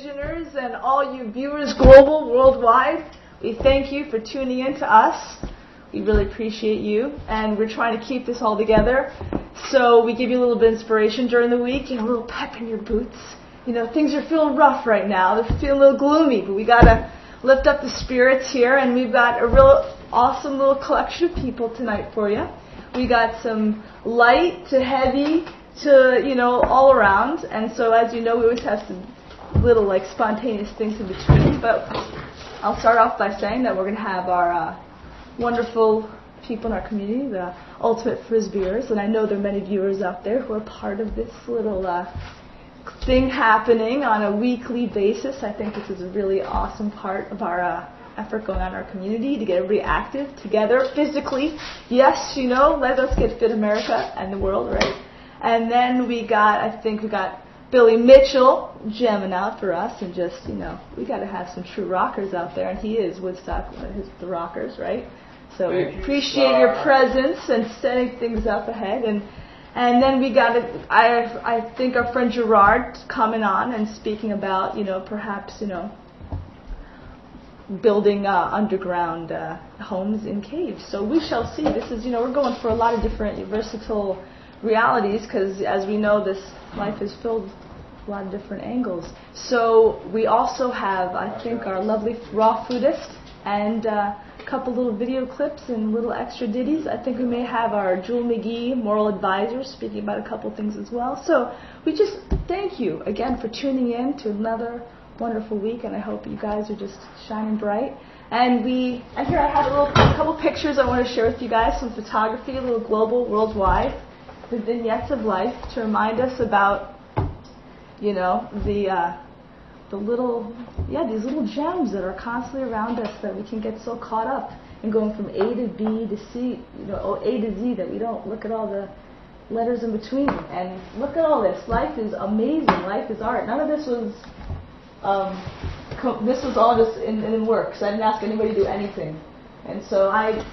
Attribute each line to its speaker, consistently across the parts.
Speaker 1: televisioners and all you viewers global, worldwide. We thank you for tuning in to us. We really appreciate you, and we're trying to keep this all together. So we give you a little bit of inspiration during the week and a little pep in your boots. You know, things are feeling rough right now. They're feeling a little gloomy, but we gotta lift up the spirits here, and we've got a real awesome little collection of people tonight for you. We got some light to heavy to, you know, all around. And so, as you know, we always have some little, like, spontaneous things in between. But I'll start off by saying that we're going to have our uh, wonderful people in our community, the Ultimate Frisbeers. And I know there are many viewers out there who are part of this little uh, thing happening on a weekly basis. I think this is a really awesome part of our uh, effort going on in our community to get everybody active together physically. Yes, you know, let us get fit America and the world, right? And then we got, I think we got Billy Mitchell jamming out for us, and just you know, we got to have some true rockers out there, and he is Woodstock, his the rockers, right? So we appreciate your presence and setting things up ahead, and and then we got, to, I I think our friend Gerard coming on and speaking about you know perhaps you know building uh, underground uh, homes in caves. So we shall see. This is, you know, we're going for a lot of different versatile realities because, as we know, this life is filled with a lot of different angles. So we also have, I think, our lovely raw foodist and uh, a couple little video clips and little extra ditties. I think we may have our Jewel McGee moral advisor speaking about a couple things as well. So we just thank you again for tuning in to another wonderful week, and I hope you guys are just shining bright. And we, and here I have a, little, a couple pictures I want to share with you guys, some photography, a little global, worldwide, the vignettes of life to remind us about, you know, the uh, the little, yeah, these little gems that are constantly around us that we can get so caught up in going from A to B to C, you know, or A to Z that we don't look at all the letters in between. And look at all this. Life is amazing. Life is art. None of this was um, this was all just in, in work, I didn't ask anybody to do anything. And so I,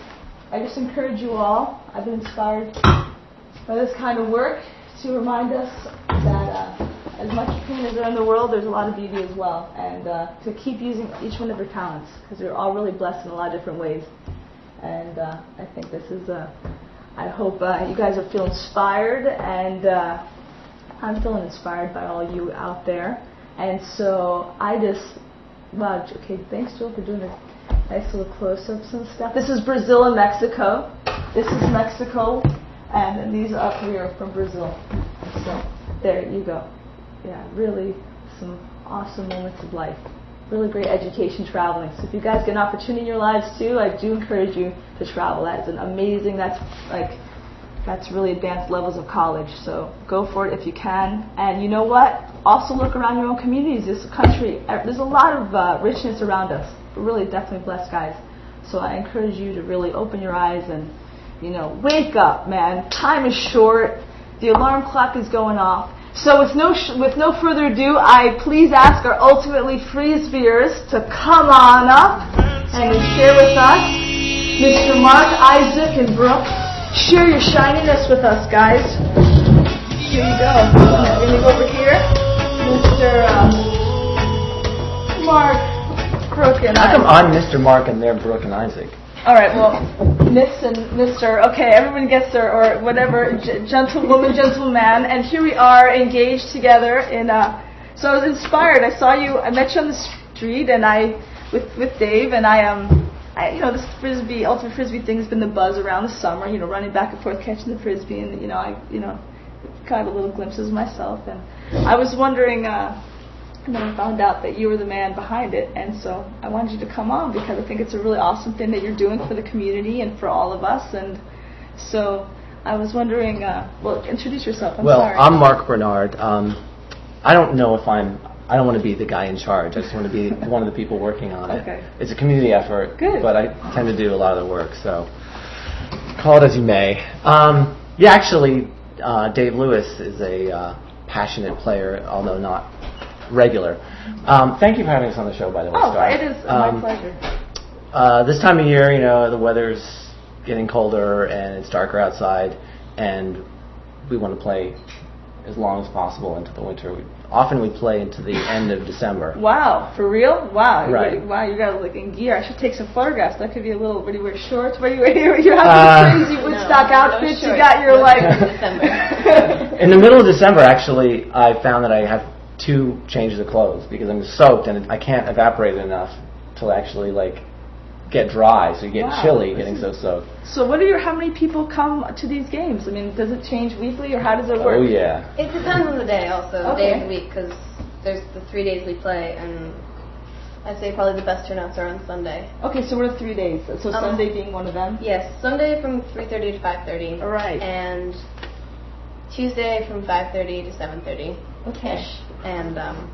Speaker 1: I just encourage you all. I've been inspired by this kind of work to remind us that uh, as much pain as there in the world, there's a lot of beauty as well, and uh, to keep using each one of your talents because we're all really blessed in a lot of different ways. And uh, I think this is. Uh, I hope uh, you guys are feeling inspired, and uh, I'm feeling inspired by all you out there. And so I just, wow, okay, thanks, Joel, for doing this nice little close-ups and stuff. This is Brazil and Mexico. This is Mexico, and these up here are from Brazil. So there you go. Yeah, really some awesome moments of life. Really great education traveling. So if you guys get an opportunity in your lives too, I do encourage you to travel. That is an amazing. That's like that's really advanced levels of college. So go for it if you can. And you know what? Also look around your own communities. This country, uh, there's a lot of uh, richness around us. We're really definitely blessed guys. So I encourage you to really open your eyes and, you know, wake up, man. Time is short. The alarm clock is going off. So with no sh- with no further ado, I please ask our ultimately free spheres to come on up and share with us Mr. Mark, Isaac, and Brooke. Share your shininess with us, guys. Here you go. I'm going to go over here. Mr. Um, Mark, Brooke, and
Speaker 2: How come I'm Mr. Mark and they're Brooke and Isaac?
Speaker 1: All right, well, Miss and Mr. Okay, everyone gets their, or whatever, gentlewoman, gentleman, and here we are engaged together in, uh, so I was inspired. I saw you, I met you on the street, and I, with, with Dave, and I, um, I, you know, this frisbee, ultimate frisbee thing has been the buzz around the summer. You know, running back and forth, catching the frisbee, and you know, I, you know, kind of little glimpses myself. And I was wondering, uh, and then I found out that you were the man behind it, and so I wanted you to come on because I think it's a really awesome thing that you're doing for the community and for all of us. And so I was wondering, uh, well, introduce yourself. I'm
Speaker 2: well,
Speaker 1: sorry.
Speaker 2: I'm Mark Bernard. Um, I don't know if I'm I don't want to be the guy in charge. I just want to be one of the people working on it.
Speaker 1: Okay.
Speaker 2: It's a community effort,
Speaker 1: Good.
Speaker 2: but I tend to do a lot of the work. So call it as you may. Um, yeah, actually, uh, Dave Lewis is a uh, passionate player, although not regular. Um, thank you for having us on the show, by the way.
Speaker 1: oh,
Speaker 2: Star.
Speaker 1: it is
Speaker 2: Um,
Speaker 1: my pleasure.
Speaker 2: uh, this time of year, you know, the weather's getting colder and it's darker outside, and we want to play as long as possible into the winter. We, often we play into the end of December.
Speaker 1: Wow, for real? Wow,
Speaker 2: Right.
Speaker 1: You, wow, you got like in gear. I should take some photographs. That could be a little. What do you wear shorts? What do you wear? You have
Speaker 2: Uh,
Speaker 1: these crazy Woodstock
Speaker 3: no
Speaker 1: outfits. you got your
Speaker 3: No
Speaker 1: like.
Speaker 3: in December.
Speaker 2: In the middle of December, actually, I found that I have two changes of clothes because I'm soaked and I can't evaporate enough to actually like get dry. So you get
Speaker 1: Wow,
Speaker 2: chilly
Speaker 1: this
Speaker 2: getting so soaked.
Speaker 1: so what are your? How many people come to these games? I mean, does it change weekly or how does it work?
Speaker 2: Oh yeah.
Speaker 3: It depends on the day, also, the
Speaker 1: Okay.
Speaker 3: day of the week, because there's the three days we play, and I'd say probably the best turnouts are on Sunday.
Speaker 1: Okay, so what are three days? So
Speaker 3: Um,
Speaker 1: Sunday being one of them.
Speaker 3: Yes, Sunday from 3:30 to 5:30.
Speaker 1: All right.
Speaker 3: And Tuesday from 5:30 to 7:30
Speaker 1: Okay.
Speaker 3: Ish, and um,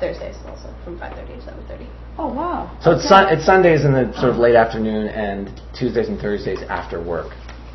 Speaker 3: Thursdays also from 5:30 to 7:30.
Speaker 1: Oh wow.
Speaker 2: So it's
Speaker 1: Okay.
Speaker 2: sun- it's Sundays in the sort of late afternoon and Tuesdays and Thursdays after work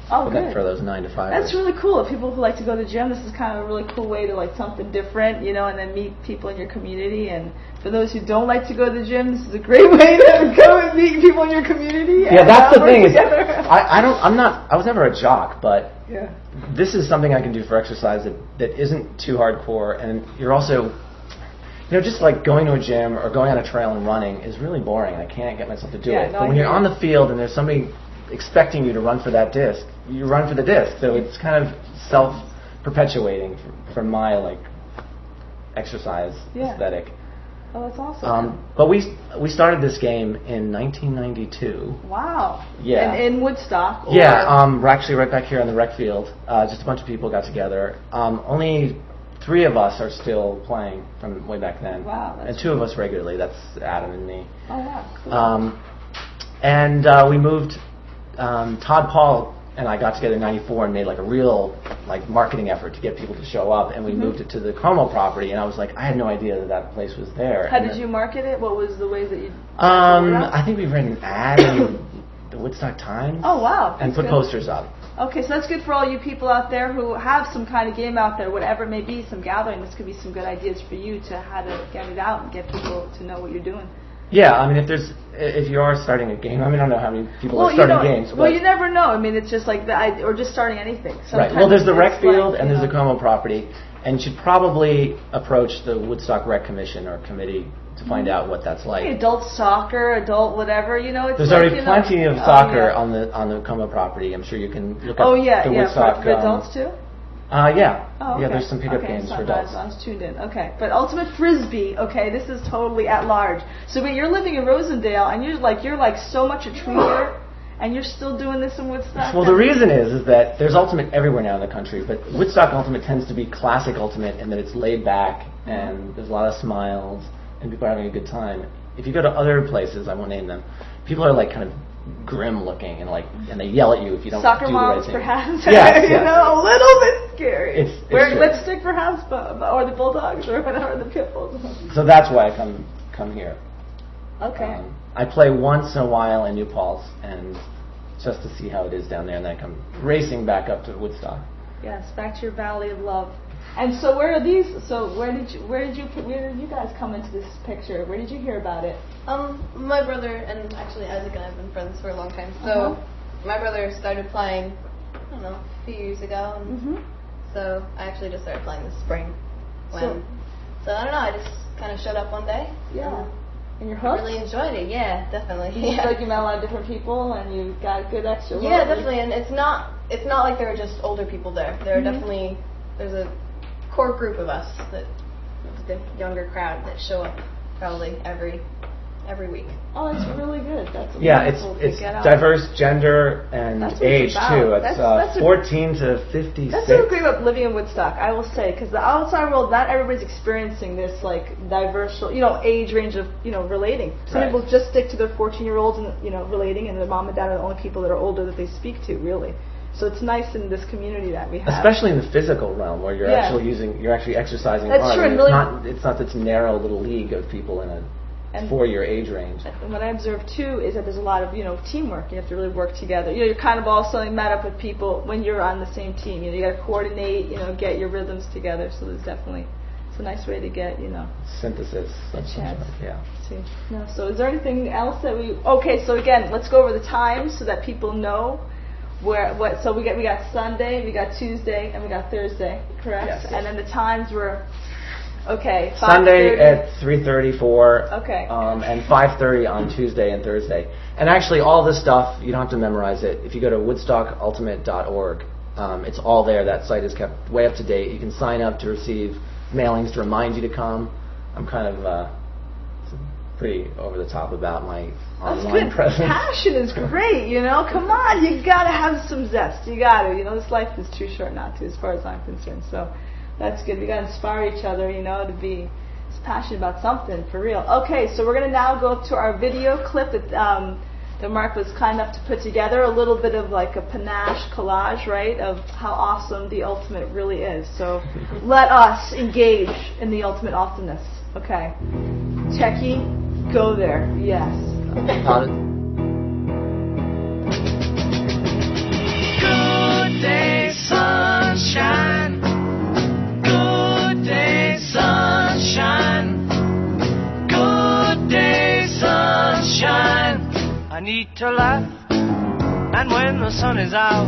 Speaker 1: Oh good.
Speaker 2: for those nine to five.
Speaker 1: That's really cool. If people who like to go to the gym, this is kind of a really cool way to like something different, you know, and then meet people in your community. And for those who don't like to go to the gym, this is a great way to go and meet people in your community.
Speaker 2: Yeah, that's the thing. Is. I, I don't. I'm not. I was never a jock, but
Speaker 1: yeah.
Speaker 2: this is something I can do for exercise that, that isn't too hardcore, and you're also, you know, just like going to a gym or going on a trail and running is really boring. I can't get myself to do
Speaker 1: Yeah,
Speaker 2: it.
Speaker 1: no,
Speaker 2: but when you're on the field and there's somebody expecting you to run for that disc, you run for the disc. So it's kind of self-perpetuating for, for my like exercise
Speaker 1: Yeah.
Speaker 2: aesthetic.
Speaker 1: Oh, that's awesome.
Speaker 2: Um, but we we started this game in 1992.
Speaker 1: wow.
Speaker 2: yeah.
Speaker 1: And in Woodstock. Or,
Speaker 2: Yeah, um, we're actually right back here on the rec field. Uh, just a bunch of people got together. Um, only three of us are still playing from way back then.
Speaker 1: Wow,
Speaker 2: and two of us regularly. That's Adam and me.
Speaker 1: Oh wow. Cool.
Speaker 2: Um, and uh, we moved. Um, Todd Paul and I got together in '94 and made like a real like marketing effort to get people to show up. And we
Speaker 1: Mm-hmm.
Speaker 2: moved it to the Comeau property. And I was like, I had no idea that that place was there.
Speaker 1: How
Speaker 2: And
Speaker 1: did
Speaker 2: then-
Speaker 1: you market it? What was the ways that you?
Speaker 2: Um, I think we ran an ad in the Woodstock Times.
Speaker 1: Oh wow.
Speaker 2: And put
Speaker 1: good.
Speaker 2: posters up.
Speaker 1: Okay, so that's good for all you people out there who have some kind of game out there, whatever it may be, some gathering. This could be some good ideas for you to how to get it out and get people to know what you're doing.
Speaker 2: Yeah, I mean, if there's if you are starting a game, I mean, I don't know how many people are starting games.
Speaker 1: well, you never know. I mean, it's just like the I or just starting anything.
Speaker 2: right. Well, there's the rec
Speaker 1: like,
Speaker 2: field and
Speaker 1: you
Speaker 2: there's the
Speaker 1: know,
Speaker 2: Comeau property, and you should probably approach the Woodstock Rec Commission or committee to find out what that's like.
Speaker 1: adult soccer, adult whatever. You know, it's
Speaker 2: There's
Speaker 1: like,
Speaker 2: already
Speaker 1: you know-
Speaker 2: plenty of
Speaker 1: Oh,
Speaker 2: soccer
Speaker 1: yeah.
Speaker 2: on the on the Comeau property. I'm sure you can look up
Speaker 1: Oh yeah,
Speaker 2: the
Speaker 1: yeah,
Speaker 2: Woodstock.
Speaker 1: for, for
Speaker 2: um,
Speaker 1: adults too.
Speaker 2: Uh, yeah,
Speaker 1: Oh, okay.
Speaker 2: yeah. There's some pickup
Speaker 1: okay,
Speaker 2: games for
Speaker 1: I was- I was tuned in. Okay, but ultimate frisbee. Okay, this is totally at large. So wait, you're living in Rosendale, and you're like you're like so much a treater, and you're still doing this in Woodstock.
Speaker 2: Well, the reason is is that there's Ultimate everywhere now in the country, but Woodstock Ultimate tends to be classic Ultimate in that it's laid back and there's a lot of smiles and people are having a good time. If you go to other places, I won't name them, people are like kind of grim looking and like and they yell at you if you don't
Speaker 1: Soccer
Speaker 2: do the right
Speaker 1: moms,
Speaker 2: thing.
Speaker 1: perhaps.
Speaker 2: Yes,
Speaker 1: you know, a little bit scary.
Speaker 2: It's- it's
Speaker 1: Wear
Speaker 2: true.
Speaker 1: lipstick, perhaps, but, or the bulldogs, or whatever the pit bulls.
Speaker 2: So that's why I come come here.
Speaker 1: Okay.
Speaker 2: Um, I play once in a while in New Paltz and just to see how it is down there, and then I come racing back up to Woodstock.
Speaker 1: yes, back to your valley of love. And so, where are these? So, where did you, where did you, where did you guys come into this picture? Where did you hear about it?
Speaker 3: Um, my brother and actually Isaac and I have been friends for a long time. So
Speaker 1: Uh-huh.
Speaker 3: my brother started playing, I don't know, a few years ago, and
Speaker 1: Mm-hmm.
Speaker 3: So I actually just started playing this spring. When,
Speaker 1: So-
Speaker 3: so, I don't know, I just kind of showed up one day.
Speaker 1: Yeah.
Speaker 3: and
Speaker 1: And you're
Speaker 3: I really enjoyed it. Yeah, definitely.
Speaker 1: You
Speaker 3: Yeah.
Speaker 1: like you met a lot of different people, and you got good extra.
Speaker 3: Yeah, definitely, and it's not it's not like there are just older people there. There are
Speaker 1: Mhm.
Speaker 3: definitely there's a core group of us that the younger crowd that show up probably every every week.
Speaker 1: Oh, that's really good. That's
Speaker 2: Yeah, it's it's
Speaker 1: get out.
Speaker 2: diverse gender and age too. It's
Speaker 1: That's-
Speaker 2: uh,
Speaker 1: that's a-
Speaker 2: 14 to 56.
Speaker 1: That's what's great about living in Woodstock, I will say, because the outside world, not everybody's experiencing this like diverse, you know, age range of you know relating. Some
Speaker 2: Right.
Speaker 1: people just stick to their 14 year olds and you know relating, and their mom and dad are the only people that are older that they speak to, really. So it's nice in this community that we have.
Speaker 2: Especially in the physical realm, where you're
Speaker 1: Yeah.
Speaker 2: actually using, you're actually exercising
Speaker 1: That's
Speaker 2: hard.
Speaker 1: true,
Speaker 2: it's
Speaker 1: really-
Speaker 2: not, it's not this narrow little league of people in a
Speaker 1: And-
Speaker 2: four-year age range.
Speaker 1: And what I observe too is that there's a lot of you know teamwork. You have to really work together. You know, you're kind of all suddenly met up with people when you're on the same team. You know, you got to coordinate. You know, get your rhythms together. So there's definitely it's a nice way to get you know
Speaker 2: Synthesis. some
Speaker 1: chance.
Speaker 2: Yeah.
Speaker 1: See. No. So is there anything else that we? Okay. So again, let's go over the times so that people know Where what? So we got we got Sunday, we got Tuesday, and we got Thursday, correct?
Speaker 2: Yes.
Speaker 1: And then the times were okay.
Speaker 2: Sunday
Speaker 1: 5:30.
Speaker 2: at 3:34.
Speaker 1: Okay.
Speaker 2: Um, and 5:30 on Tuesday and Thursday. And actually, all this stuff you don't have to memorize it. If you go to woodstockultimate.org, um, it's all there. That site is kept way up to date. You can sign up to receive mailings to remind you to come. I'm kind of uh, pretty over the top about my
Speaker 1: That's
Speaker 2: online
Speaker 1: good.
Speaker 2: presence.
Speaker 1: Passion is great, you know. Come on, you gotta have some zest. You gotta, you know. This life is too short not to, as far as I'm concerned. So that's good. We gotta inspire each other, you know, to be passionate about something for real. Okay, so we're gonna now go to our video clip that um, that Mark was kind enough to put together. A little bit of like a panache collage, right, of how awesome the ultimate really is. So let us engage in the ultimate awesomeness. Okay, Techie, go there. Yes.
Speaker 4: Need to laugh, and when the sun is out,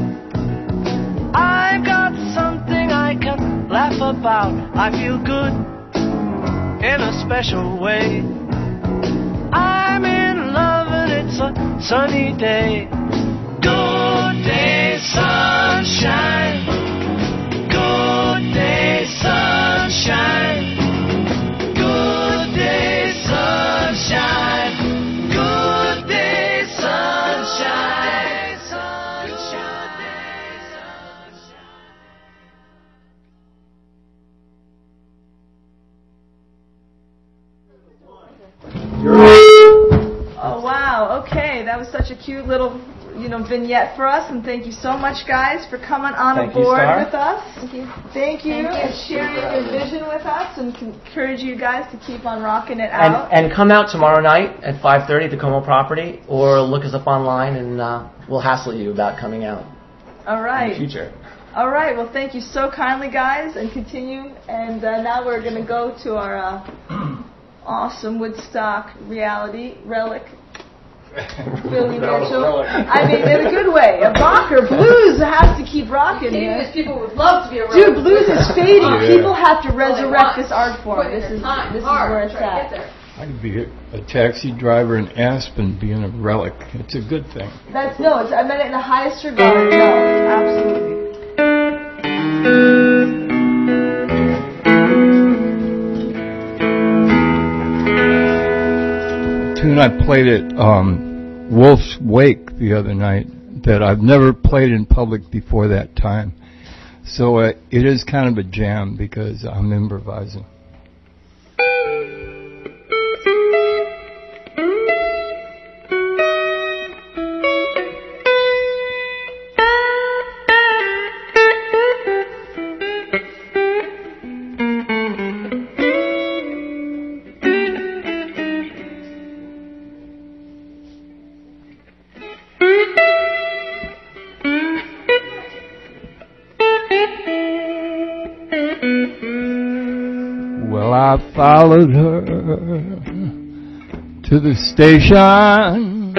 Speaker 4: I've got something I can laugh about. I feel good in a special way. I'm in love, and it's a sunny day. Good day, sunshine. Good day, sunshine.
Speaker 1: Such a cute little, you know, vignette for us, and thank you so much, guys, for coming on
Speaker 2: Thank you,
Speaker 1: aboard
Speaker 2: Star.
Speaker 1: with us.
Speaker 3: Thank you.
Speaker 1: Thank you,
Speaker 3: Thank you.
Speaker 1: and sharing your vision with us, and encourage you guys to keep on rocking it out.
Speaker 2: and come out tomorrow night at 5:30 at the Comeau property, or look us up online, and uh, we'll hassle you about coming out
Speaker 1: All right.
Speaker 2: In the future.
Speaker 1: All right. Well, thank you so kindly, guys, and continue. And uh, now we're going to go to our uh, awesome Woodstock reality relic. Billy Mitchell. I mean, in a good way. A rocker. Blues has to keep rocking. man.
Speaker 5: people would love to be around.
Speaker 1: Dude, blues is fading.
Speaker 5: Yeah.
Speaker 1: People have to resurrect this art form. This is this is where it's
Speaker 5: try to get
Speaker 1: at.
Speaker 6: I could be a, a taxi driver in Aspen being a relic. It's a good thing.
Speaker 1: That's no. It's, I meant it in the highest regard. No, absolutely.
Speaker 6: Tune I played at um, Wolf's Wake the other night that I've never played in public before that time. So uh, it is kind of a jam because I'm improvising. Followed her to the station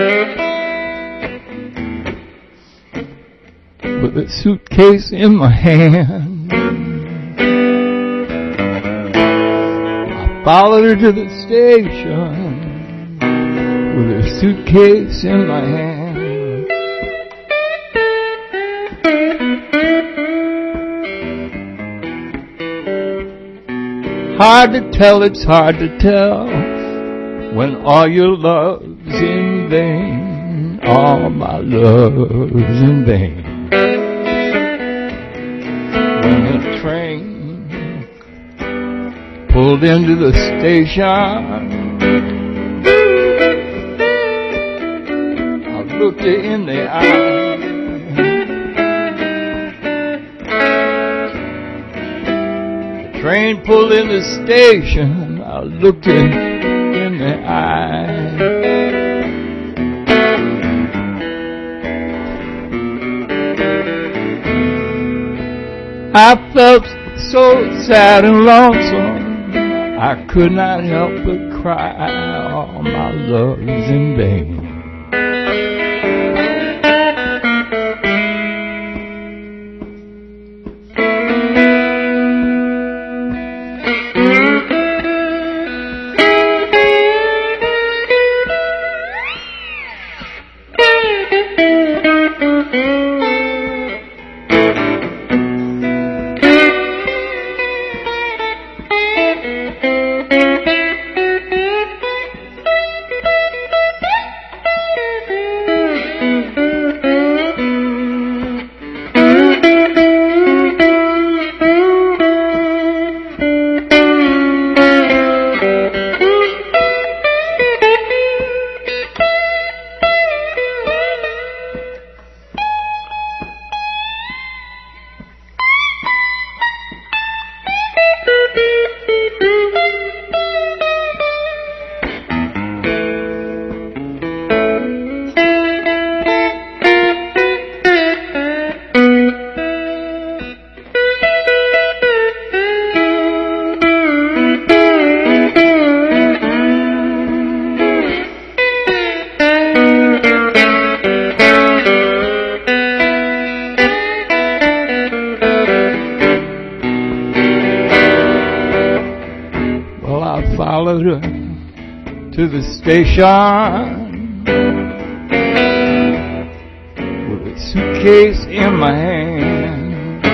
Speaker 6: with a suitcase in my hand. I followed her to the station with her suitcase in my hand. Hard to tell, it's hard to tell when all your love's in vain. All my love's in vain. When the train pulled into the station, I looked her in the eye. Train pulled in the station. I looked in the eye. I felt so sad and lonesome. I could not help but cry. All my love is in vain. The station with a suitcase in my hand.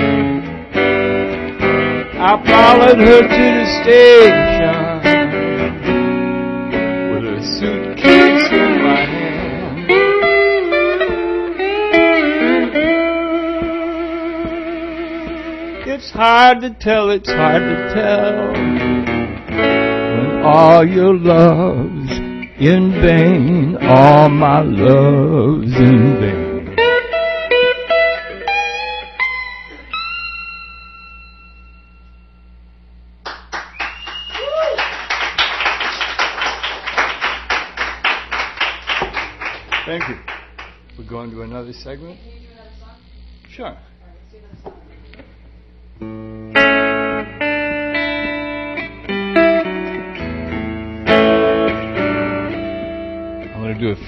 Speaker 6: I followed her to the station with a suitcase in my hand. It's hard to tell, it's hard to tell all your love's in vain, all my love's in vain. Thank you. We're going to another segment? Sure.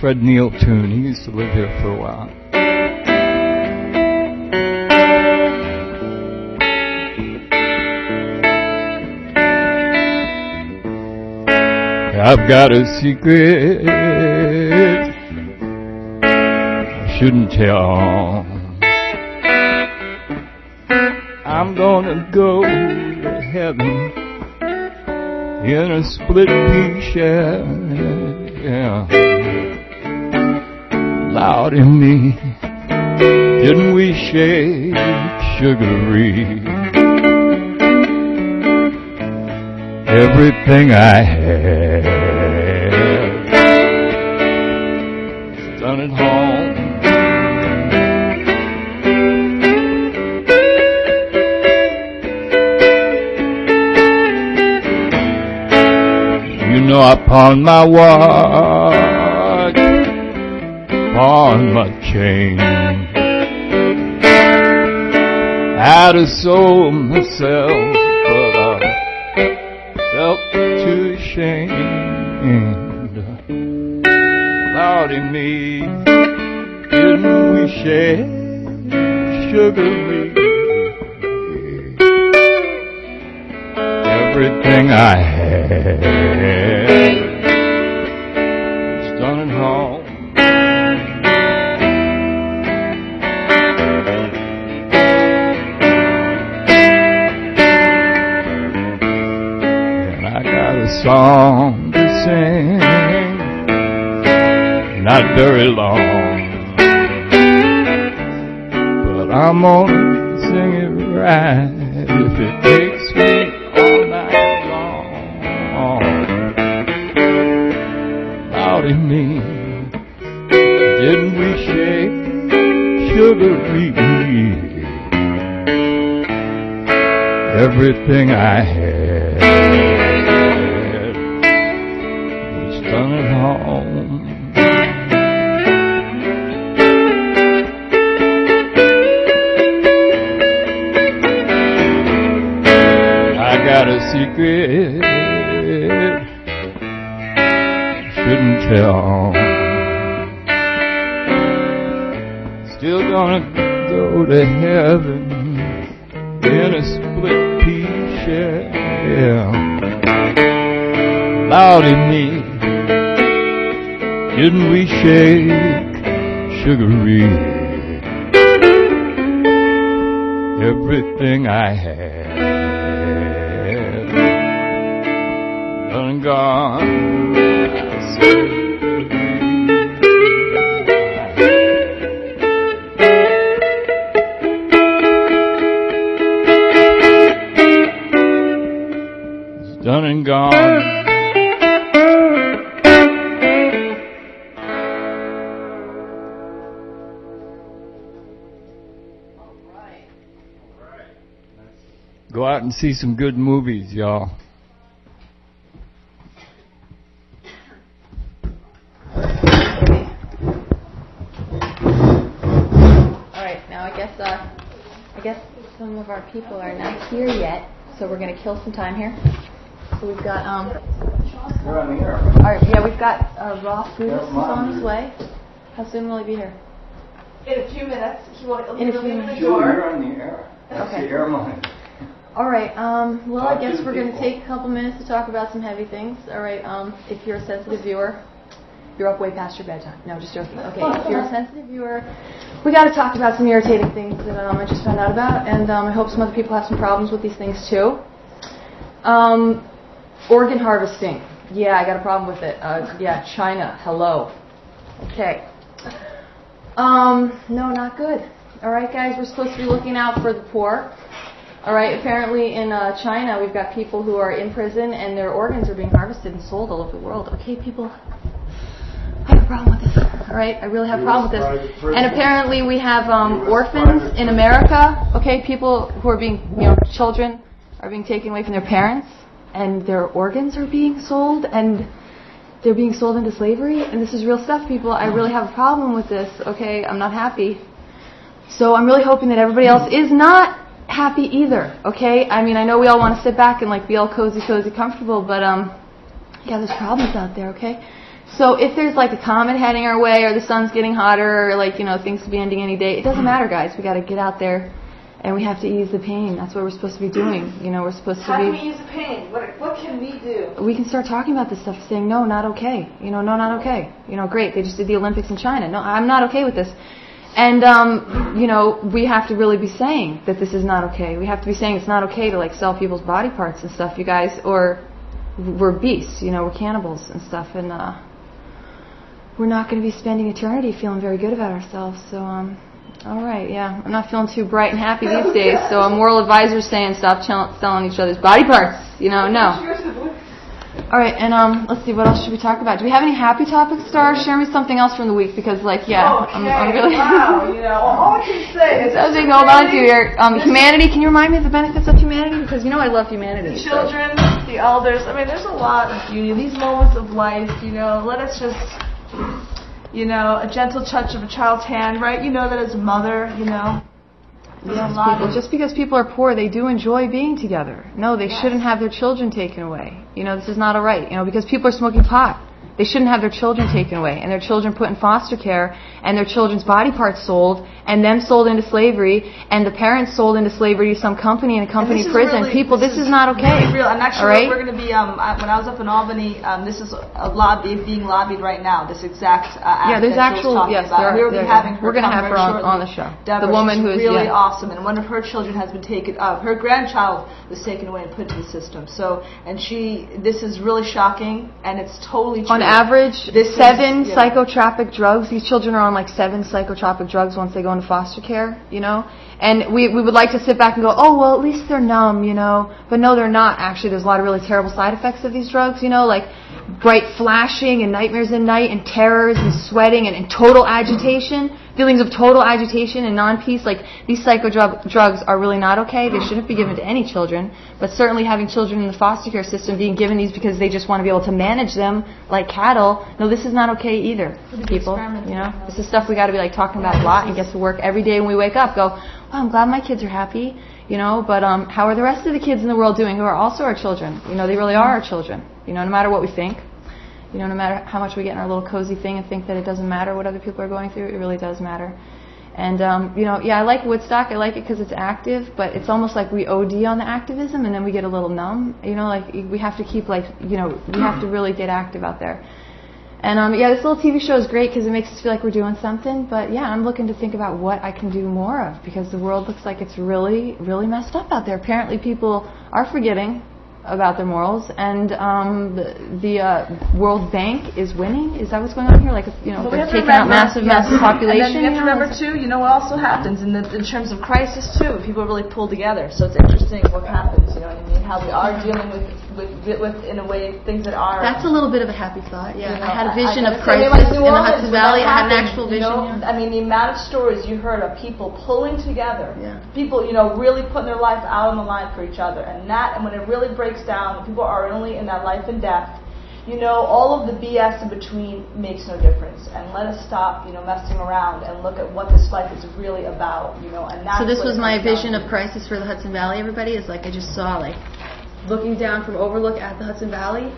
Speaker 6: Fred Neil tune. He used to live here for a while. I've got a secret I shouldn't tell. I'm gonna go to heaven in a split pea shell. Yeah. Loud in me, didn't we shake sugaree? Everything I had done at home. You know I pawned my watch, pawned my chain. I'd have sold myself, but I felt too ashamed. Lordy me, didn't we share sugaree? Everything I had was done at home. Song to sing, not very long, but I'm gonna sing it right if it takes me all night long. Lordy me, didn't we shake sugaree? Everything I had and gone. Go out and see some good movies, y'all.
Speaker 3: All right, now I guess uh, I guess some of our people are not here yet, so we're gonna kill some time here. So we've got um,
Speaker 6: You're on the air.
Speaker 3: all right, yeah, we've got uh, Ross Booth
Speaker 6: Yeah,
Speaker 3: on his way. How soon will he be here?
Speaker 1: In a few minutes, he will
Speaker 3: In a few
Speaker 1: leave
Speaker 3: minutes.
Speaker 1: the door.
Speaker 6: You're on the air. That's
Speaker 3: Okay.
Speaker 6: the air line.
Speaker 3: All right. Um, well, I guess we're going to take a couple minutes to talk about some heavy things. All right. Um, if you're a sensitive viewer, you're up way past your bedtime. No, just joking. Okay. If you're a sensitive viewer, we got to talk about some irritating things that um, I just found out about, and um, I hope some other people have some problems with these things too. Um, organ harvesting. Yeah, I got a problem with it. Uh, yeah, China. Hello. Okay. Um, no, not good. All right, guys, we're supposed to be looking out for the poor. All right, apparently in uh, China, we've got people who are in prison and their organs are being harvested and sold all over the world. Okay, people, I have a problem with this. All right, I really have a problem with this. And apparently, we have um, orphans in America. Okay, people who are being, you know, children are being taken away from their parents, and their organs are being sold, and they're being sold into slavery. And this is real stuff, people. I really have a problem with this. Okay, I'm not happy. So I'm really hoping that everybody else is not happy either. Okay, I mean, I know we all want to sit back and like be all cozy, cozy, comfortable, but um, yeah, there's problems out there. Okay. So if there's like a comet heading our way, or the sun's getting hotter, or like you know things could be ending any day, it doesn't matter, guys. We got to get out there, and we have to ease the pain. That's what we're supposed to be doing. You know, we're supposed to be How can
Speaker 1: we use the pain? What, what can we do?
Speaker 3: We can start talking about this stuff, saying no, not okay. You know, no, not okay. You know, great. They just did the Olympics in China. No, I'm not okay with this. And um, you know, we have to really be saying that this is not okay. We have to be saying it's not okay to like sell people's body parts and stuff, you guys, or we're beasts. You know, we're cannibals and stuff, and uh, we're not going to be spending eternity feeling very good about ourselves. So, um, all right, yeah, I'm not feeling too bright and happy these days. So, a moral advisor's saying stop selling each other's body parts. You know, no. All right, and um, let's see, what else should we talk about? Do we have any happy topics, Star? Share me something else from the week because, like, yeah, I'm, I'm really.
Speaker 1: wow, you know, all I can say is
Speaker 3: Something to hold on to here. Um, humanity. Can you remind me of the benefits of humanity? Because you know I love humanity.
Speaker 1: the
Speaker 3: so-
Speaker 1: children, the elders. I mean, there's a lot of beauty. These moments of life, you know, let us just, you know, a gentle touch of a child's hand, right? You know that as a mother, you know.
Speaker 3: Yes, people. Just because people are poor, they do enjoy being together. No, they shouldn't have their children taken away. You know, this is not all right. You know, because people are smoking pot. They shouldn't have their children taken away and their children put in foster care and their children's body parts sold and them sold into slavery and the parents sold into slavery to some company in a company
Speaker 1: this
Speaker 3: prison.
Speaker 1: really-
Speaker 3: people, this, is, not okay.
Speaker 1: Really real. And actually,
Speaker 3: all right?
Speaker 1: we're going to be. Um, I, when I was up in Albany, um, this is a lobby being lobbied right now. This exact uh,
Speaker 3: Yeah, there's actual-
Speaker 1: talking
Speaker 3: yes,
Speaker 1: about.
Speaker 3: there are-
Speaker 1: We'll be
Speaker 3: there-
Speaker 1: having her
Speaker 3: we're gonna have her on- on the show.
Speaker 1: Deborah,
Speaker 3: The woman who is-
Speaker 1: really
Speaker 3: yeah.
Speaker 1: awesome, and one of her children has been taken. Uh, her grandchild was taken away and put into the system. So, and she. This is really shocking, and it's totally true.
Speaker 3: On average,
Speaker 1: This is-
Speaker 3: seven
Speaker 1: yeah.
Speaker 3: psychotropic drugs. These children are on like seven psychotropic drugs once they go into foster care, you know? And we, we would like to sit back and go, oh, well, at least they're numb, you know? But no, they're not. Actually, there's a lot of really terrible side effects of these drugs, you know? Like bright flashing and nightmares at night and terrors and sweating and, and total agitation, feelings of total agitation and non-peace. Like these psychodrug drugs are really not okay. They shouldn't be given to any children. But certainly having children in the foster care system being given these because they just want to be able to manage them like cattle, no, this is not okay either, people. You know, this is stuff we got to be like talking about a lot and get to work every day when we wake up. Go, I'm glad my kids are happy. You know, but um, how are the rest of the kids in the world doing who are also our children? You know, they really are our children. You know, no matter what we think. You know, no matter how much we get in our little cozy thing and think that it doesn't matter what other people are going through, it really does matter. And um, you know, yeah, I like Woodstock. I like it because it's active, but it's almost like we OD on the activism, and then we get a little numb. You know, like we have to keep like you know we have to really get active out there. And um, yeah, this little TV show is great because it makes us feel like we're doing something. But yeah, I'm looking to think about what I can do more of because the world looks like it's really, really messed up out there. Apparently, people are forgetting about their morals, and um, the, the uh, World Bank is winning. Is that what's going on here? Like, you know,
Speaker 1: But
Speaker 3: they're taking out massive,
Speaker 1: yes.
Speaker 3: massive population.
Speaker 1: And then you have to
Speaker 3: you know,
Speaker 1: remember too, you know what also happens in the in terms of crisis too. People really pull together, so it's interesting what happens. You know what I mean? How we are dealing with with, with in a way things that are.
Speaker 3: That's a little bit of a happy thought. Yeah,
Speaker 1: you know,
Speaker 3: I had a vision of
Speaker 1: I- I mean,
Speaker 3: crisis
Speaker 1: like
Speaker 3: in the Hudson Valley. I had an actual
Speaker 1: you
Speaker 3: vision.
Speaker 1: know,
Speaker 3: yeah.
Speaker 1: I mean, the amount of stories you heard of people pulling together.
Speaker 3: Yeah.
Speaker 1: People, you know, really putting their life out on the line for each other, and that, and when it really breaks down, people are only in that life and death. You know, all of the BS in between makes no difference, and let us stop, you know, messing around and look at what this life is really about. You know, and that's
Speaker 3: So this was my vision of crisis for the Hudson Valley. Everybody is like I just saw like looking down from overlook at the Hudson Valley,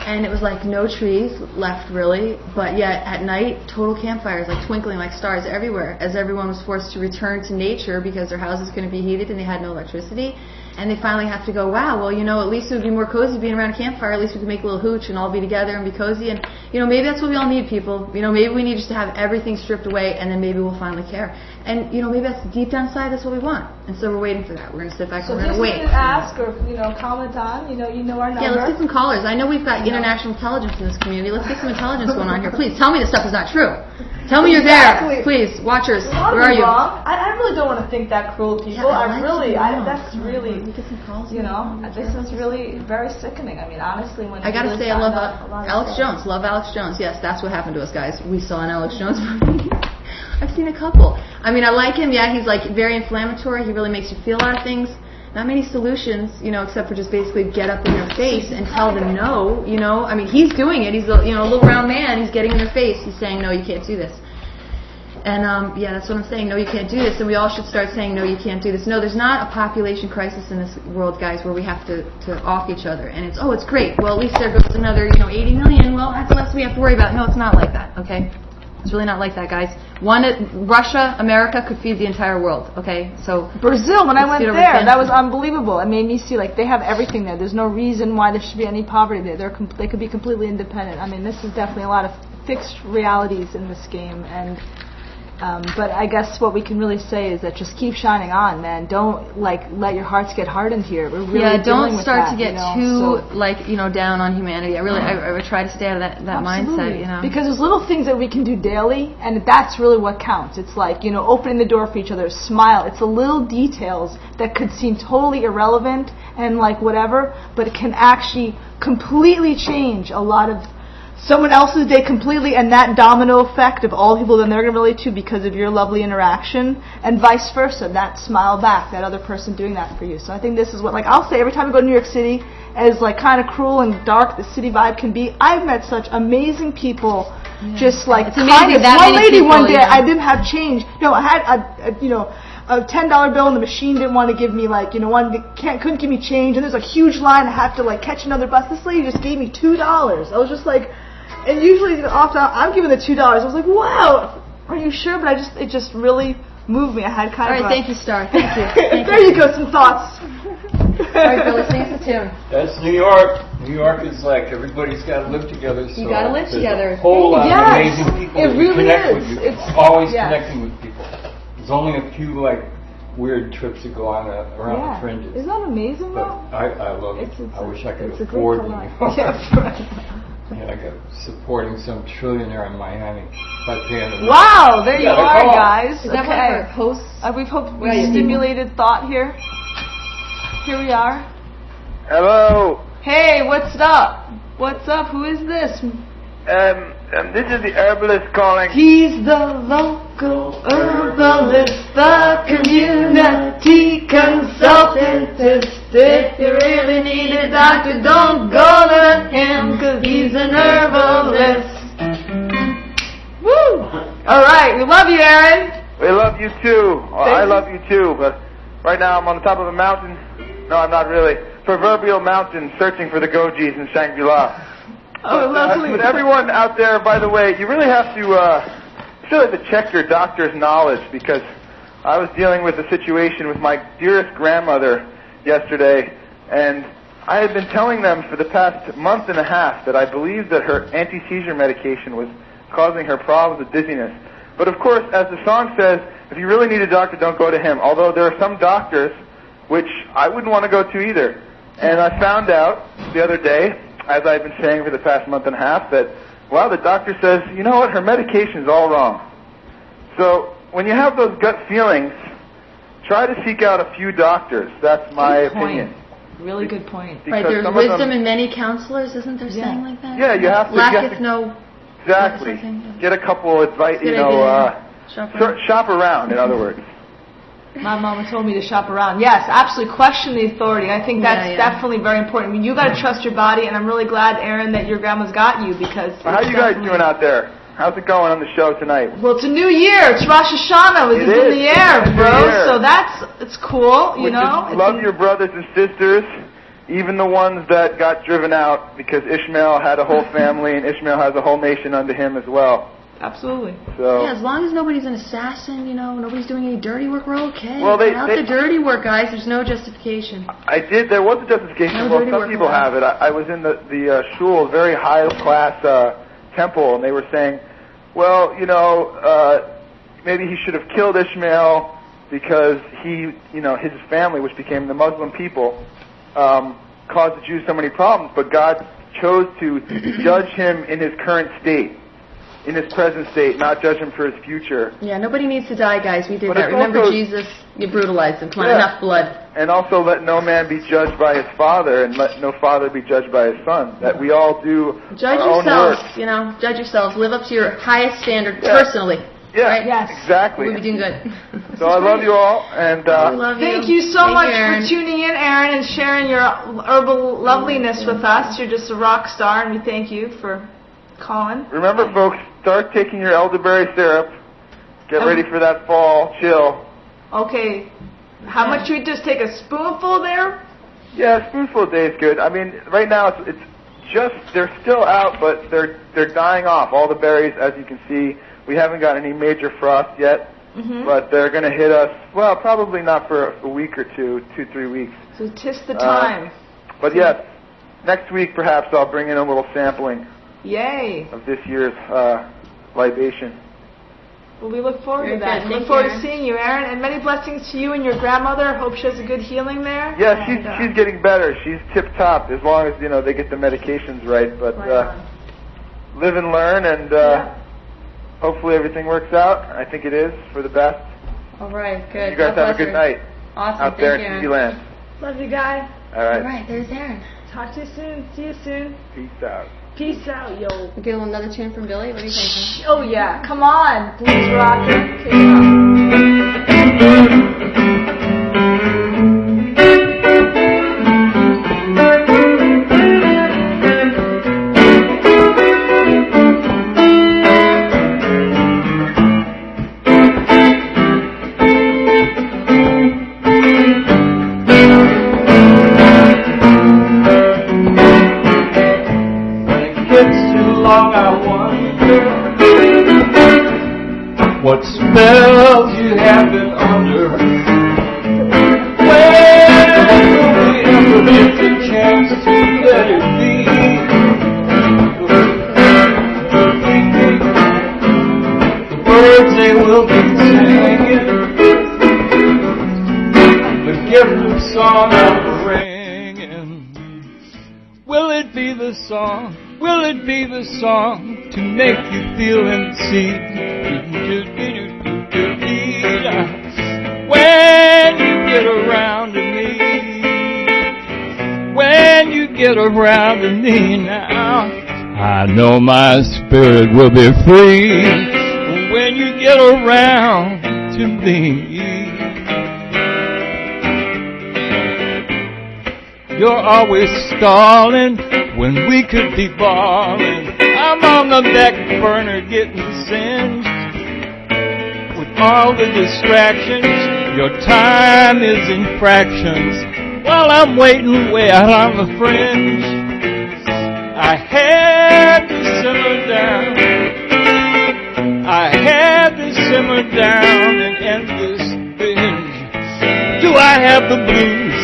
Speaker 3: and it was like no trees left really, but yet at night total campfires like twinkling like stars everywhere as everyone was forced to return to nature because their houses couldn't be heated and they had no electricity. and they finally have to go, wow, well, you know, at least it would be more cozy being around a campfire. At least we could make a little hooch and all be together and be cozy. And, you know, maybe that's what we all need, people. You know, maybe we need just to have everything stripped away and then maybe we'll finally care. And, you know, maybe that's deep down inside, that's what we want. And so we're waiting for that. We're going to sit back
Speaker 1: So
Speaker 3: and we're going to wait.
Speaker 1: to ask or you know comment on, you know, you know our number.
Speaker 3: Yeah, let's get some callers. I know we've got international intelligence in this community. Let's get some intelligence going on here. Please tell me this stuff is not true. Tell me you're there. Please, watchers, where are you?
Speaker 1: wrong. I, I really don't want to think that cruel people.
Speaker 3: Yeah,
Speaker 1: I
Speaker 3: like
Speaker 1: really, I, that's really,
Speaker 3: Let me get some calls.
Speaker 1: you know, this is really very sickening. I mean, honestly, when
Speaker 3: I gotta say, I love
Speaker 1: out a lot
Speaker 3: Alex. Jones. Love Alex Jones. Yes, that's what happened to us, guys. We saw an Alex Jones movie. I've seen a couple. I mean, I like him. Yeah, he's like very inflammatory. He really makes you feel a lot of things. Not many solutions, you know, except for just basically get up in their face and tell them no. You know, I mean, he's doing it. He's a you know a little round man. He's getting in their face. He's saying no, you can't do this. And um, yeah, that's what I'm saying. No, you can't do this. And we all should start saying, no, you can't do this. No, there's not a population crisis in this world, guys, where we have to, to off each other. And it's, oh, it's great. Well, at least there goes another, you know, 80 million. Well, that's less we have to worry about. No, it's not like that. Okay, it's really not like that, guys. One, Russia, America could feed the entire world. Okay, so
Speaker 1: Brazil, when I went there, that was unbelievable. It made me see like they have everything there. There's no reason why there should be any poverty there. They're com- they could be completely independent. I mean, this is definitely a lot of fixed realities in this game, and um, but I guess what we can really say is that just keep shining on, man. Don't like let your hearts get hardened here. We're really
Speaker 3: yeah, don't start
Speaker 1: that,
Speaker 3: to get
Speaker 1: you know,
Speaker 3: too
Speaker 1: so-
Speaker 3: like you know down on humanity. I really, I, I would try to stay out of that that mindset. You know,
Speaker 1: Because there's little things that we can do daily, and that's really what counts. It's like, you know, opening the door for each other, smile. It's the little details that could seem totally irrelevant and like whatever, but it can actually completely change a lot of someone else's day completely, and that domino effect of all people that they're going to relate to because of your lovely interaction, and vice versa. That smile back, that other person doing that for you. So I think this is what, like, I'll say every time I go to New York City, as like kind of cruel and dark the city vibe can be, I've met such amazing people. Just like
Speaker 3: It's
Speaker 1: kind of one lady
Speaker 3: people,
Speaker 1: one day
Speaker 3: yeah.
Speaker 1: I didn't have change. No, I had a, a you know a ten dollar bill and the machine didn't want to give me like you know one can't couldn't give me change and there's a huge line. I have to like catch another bus. This lady just gave me two dollars. I was just like, and usually often I'm giving the two dollars. I was like, wow, are you sure? But I just it just really moved me. I had kind
Speaker 3: right,
Speaker 1: of a,
Speaker 3: thank you, Star. Thank you. Thank
Speaker 1: there you go, some thoughts.
Speaker 3: All right, Billy, sing us a tune.
Speaker 6: That's New York. New York is like everybody's got to live together. So
Speaker 3: You gotta live
Speaker 6: there's
Speaker 3: together.
Speaker 6: A whole lot
Speaker 1: Yes,
Speaker 6: of amazing people
Speaker 1: it
Speaker 6: that
Speaker 1: really
Speaker 6: connect
Speaker 1: is.
Speaker 6: with you.
Speaker 1: It's-
Speaker 6: always
Speaker 1: yeah.
Speaker 6: connecting with people. There's only a few like weird trips that go on uh, around the fringes.
Speaker 1: isn't that amazing
Speaker 6: but
Speaker 1: though?
Speaker 6: I, I love it.
Speaker 1: It's, it's
Speaker 6: I
Speaker 1: a-
Speaker 6: wish I could afford
Speaker 1: great
Speaker 6: New. York.
Speaker 1: Yeah, right.
Speaker 6: Yeah, I got supporting some trillionaire in Miami by paying them.
Speaker 1: Wow, there you
Speaker 6: Yeah, they're
Speaker 1: guys.
Speaker 3: Is that
Speaker 1: okay.
Speaker 3: one of our hosts?
Speaker 1: Uh, we've hoped
Speaker 3: Where are you,
Speaker 1: we stimulated thought here. Here we are.
Speaker 5: Hello.
Speaker 1: Hey, what's up? What's up? Who is this?
Speaker 5: Um, um, this is the herbalist calling.
Speaker 1: He's the local herbalist, the community consultant. If you really need a doctor, don't go to him, cause he's an herbalist. Woo! Alright, we love you, Aaron.
Speaker 5: We love you too. Well, I love you too, but right now I'm on the top of a mountain. No, I'm not really. Proverbial mountain searching for the Gojis in Shangri-La.
Speaker 1: Oh,
Speaker 5: Uh,
Speaker 1: lovely.
Speaker 5: but everyone out there, by the way, you really have to, uh, really have to check your doctor's knowledge because I was dealing with a situation with my dearest grandmother yesterday, and I had been telling them for the past month and a half that I believed that her anti-seizure medication was causing her problems with dizziness. But of course, as the song says, if you really need a doctor, don't go to him. Although there are some doctors which I wouldn't want to go to either. And I found out the other day, as I've been saying for the past month and a half, that, well, the doctor says, you know what, her medication's all wrong. So when you have those gut feelings, try to seek out a few doctors. That's my
Speaker 1: Good point.
Speaker 5: opinion.
Speaker 1: Really good point.
Speaker 3: Right, there's
Speaker 5: some of them-
Speaker 3: wisdom in many counselors, isn't there
Speaker 1: Yeah.
Speaker 3: saying like that?
Speaker 5: Yeah, you have to
Speaker 3: Lacketh
Speaker 5: get-
Speaker 3: no
Speaker 5: Exactly.
Speaker 3: Something, yeah.
Speaker 5: Get a couple of advice, you
Speaker 3: Good
Speaker 5: know,
Speaker 3: idea.
Speaker 5: uh,
Speaker 3: shop around.
Speaker 5: shop around, in other words.
Speaker 1: My mama told me to shop around. Yes, absolutely. Question the authority. I think that's
Speaker 3: Yeah, yeah.
Speaker 1: definitely very important. I mean, you got to trust your body, and I'm really glad, Aaron, that your grandma's got you because.
Speaker 5: How
Speaker 1: it's
Speaker 5: you guys
Speaker 1: definitely-
Speaker 5: doing out there? How's it going on the show tonight?
Speaker 1: Well, it's a new year. It's Rosh Hashanah. It's
Speaker 5: It
Speaker 1: in the air, bro.
Speaker 5: the.
Speaker 1: So that's it's cool. You
Speaker 5: Which
Speaker 1: know.
Speaker 5: is love your brothers and sisters, even the ones that got driven out because Ishmael had a whole family and Ishmael has a whole nation under him as well.
Speaker 1: Absolutely.
Speaker 5: So
Speaker 3: Yeah, as long as nobody's an assassin, you know, nobody's doing any dirty work, we're okay.
Speaker 5: Well, they-
Speaker 3: Cut out
Speaker 5: they-
Speaker 3: the dirty work, guys. There's no justification.
Speaker 5: I did. There was a justification.
Speaker 3: No
Speaker 5: well, some people
Speaker 3: allowed.
Speaker 5: have it. I, I was in the the uh, shul, very high class uh, temple, and they were saying, well, you know, uh, maybe he should have killed Ishmael because he, you know, his family, which became the Muslim people, um, caused the Jews so many problems. But God chose to judge him in his current state, in his present state, not judge him for his future.
Speaker 3: Yeah, nobody needs to die, guys. We did
Speaker 5: But
Speaker 3: that. Remember
Speaker 5: also-
Speaker 3: Jesus? You brutalized him. Come on, enough blood.
Speaker 5: And also let no man be judged by his father, and let no father be judged by his son. That we all do
Speaker 3: Judge
Speaker 5: our own
Speaker 3: yourselves.
Speaker 5: work.
Speaker 3: You know, judge yourselves. Live up to your highest standard
Speaker 5: Yeah.
Speaker 3: personally.
Speaker 5: Yeah,
Speaker 3: Right?
Speaker 1: Yes.
Speaker 5: exactly.
Speaker 3: We'll be doing good.
Speaker 5: So I love you all, and uh,
Speaker 3: love you.
Speaker 1: Thank you so
Speaker 3: Thank
Speaker 1: much
Speaker 3: Aaron.
Speaker 1: for tuning in, Aaron, and sharing your herbal loveliness with us. You're just a rock star, and we thank you for
Speaker 5: remember, folks, start taking your elderberry syrup. Get
Speaker 1: Um,
Speaker 5: ready for that fall chill.
Speaker 1: Okay, how much you just take a spoonful there?
Speaker 5: Yeah, a spoonful a day is good. I mean, right now it's it's just they're still out, but they're they're dying off. All the berries, as you can see, we haven't got any major frost yet,
Speaker 1: Mm-hmm.
Speaker 5: but they're going to hit us. Well, probably not for a week or two, two three weeks.
Speaker 1: So tis the
Speaker 5: Uh,
Speaker 1: time.
Speaker 5: But yes, next week perhaps I'll bring in a little sampling
Speaker 1: Yay!
Speaker 5: of this year's uh, libation.
Speaker 1: Well, we look forward
Speaker 3: Very
Speaker 1: to that.
Speaker 3: good.
Speaker 1: Look forward
Speaker 3: you,
Speaker 1: to seeing you, Aaron, and many blessings to you and your grandmother. Hope she has a good healing there.
Speaker 5: Yeah, she's
Speaker 1: And, uh,
Speaker 5: she's getting better. She's tip top as long as you know they get the medications right. But
Speaker 1: right
Speaker 5: uh, live and learn, and uh,
Speaker 1: Yeah.
Speaker 5: hopefully everything works out. I think it is for the best.
Speaker 3: All right, good.
Speaker 5: You guys
Speaker 3: God
Speaker 5: have a good night
Speaker 3: Awesome.
Speaker 5: out
Speaker 3: Thank
Speaker 5: there
Speaker 3: you,
Speaker 5: in
Speaker 3: Aaron.
Speaker 5: Land.
Speaker 1: Love you, guy.
Speaker 5: All right,
Speaker 3: All right, there's Aaron.
Speaker 1: Talk to you soon. See you soon.
Speaker 5: peace out.
Speaker 1: Peace out, yo.
Speaker 3: We get another tune from Billy. What are you thinking?
Speaker 1: Oh yeah, come on, blues rocker.
Speaker 6: My spirit will be free. When you get around to me. You're always stalling when we could be balling. I'm on the back burner getting singed with all the distractions. Your time is in fractions while I'm waiting way out on the fringe. I had down. I had to simmer down and end this binge. Do I have the blues?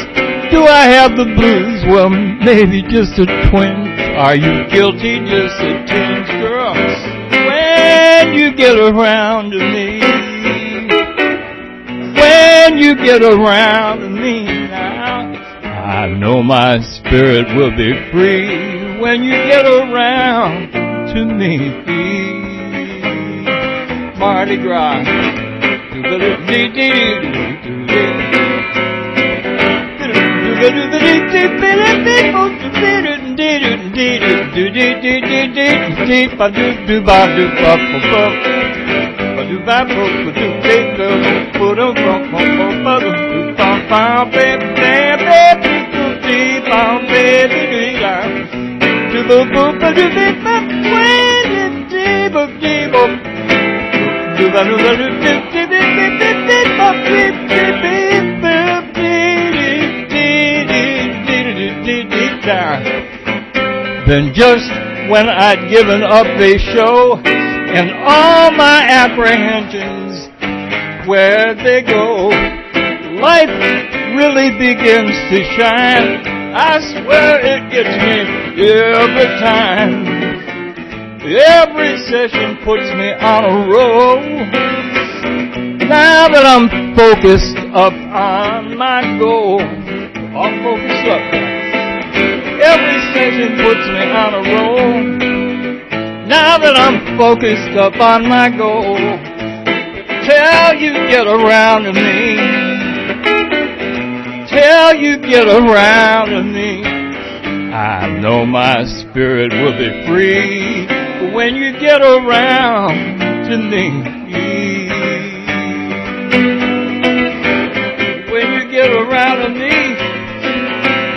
Speaker 6: Do I have the blues? Well, maybe just a twinge. Are you guilty? Just a tinge, girl. When you get around to me, when you get around to me now, I know my spirit will be free. When you get around to me, Mardi Gras. Then just when I'd given up a show, and all my apprehensions, where they go. Life really begins to shine. I swear it gets me every time. Every session puts me on a roll. Now that I'm focused up on my goal, all focused up. Every session puts me on a roll. Now that I'm focused up on my goal, till you get around to me, till you get around to me, I know my spirit will be free when you get around to me. When you get around to me,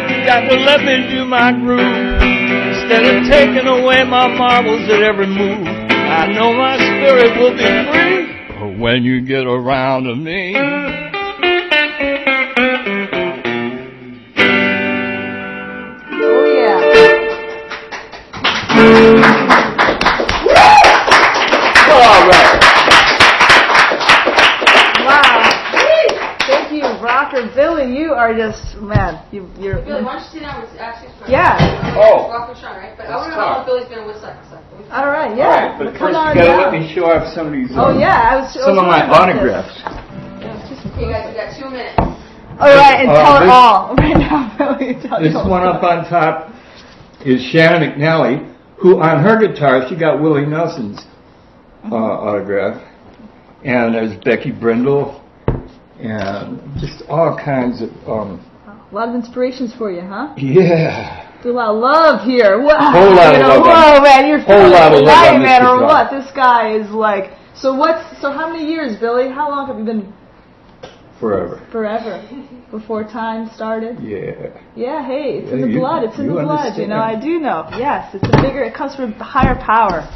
Speaker 6: you got to let me do my groove. Instead of taking away my marbles at every move, I know my spirit will be free when you get around to me.
Speaker 1: Oh yeah.
Speaker 2: All right.
Speaker 1: Wow. Thank you, Rocker Billy. You are just man. You you're.
Speaker 3: Billy, why don't you sit down with actually
Speaker 1: Yeah.
Speaker 6: Oh.
Speaker 3: Rock and Sean, right? But I
Speaker 6: Let's
Speaker 3: want to know how
Speaker 6: talk.
Speaker 3: Billy's been with Woodstock. So.
Speaker 1: All right. Yeah.
Speaker 6: but
Speaker 1: Come
Speaker 6: first
Speaker 1: on
Speaker 6: you gotta
Speaker 1: down.
Speaker 6: let me show off some of these.
Speaker 1: Oh
Speaker 6: uh,
Speaker 1: yeah. I was. I
Speaker 6: Some
Speaker 1: was
Speaker 6: of my
Speaker 1: wondering about this.
Speaker 6: autographs.
Speaker 3: Okay, guys, we got two minutes.
Speaker 1: All right, and
Speaker 6: Uh,
Speaker 1: tell it all right now. Billy. Tell
Speaker 6: This
Speaker 1: it
Speaker 6: one up on top is Shannon McNally, who on her guitar she got Willie Nelson's uh, autograph, and there's Becky Brindle, and just all kinds of um,
Speaker 1: A lot of inspirations for you, huh?
Speaker 6: yeah.
Speaker 1: Do a lot of love here. Wow.
Speaker 6: Whole lot
Speaker 1: you
Speaker 6: of love
Speaker 1: Whoa, man, you're
Speaker 6: whole lot of love on
Speaker 1: man, or what? This guy is like. So what's? So how many years, Billy? How long have you been?
Speaker 6: Forever.
Speaker 1: Forever. Before time started.
Speaker 6: Yeah.
Speaker 1: Yeah. Hey, it's in the
Speaker 6: you-
Speaker 1: blood. It's in the blood. You know, I do know. Yes, it's a bigger. It comes from higher power.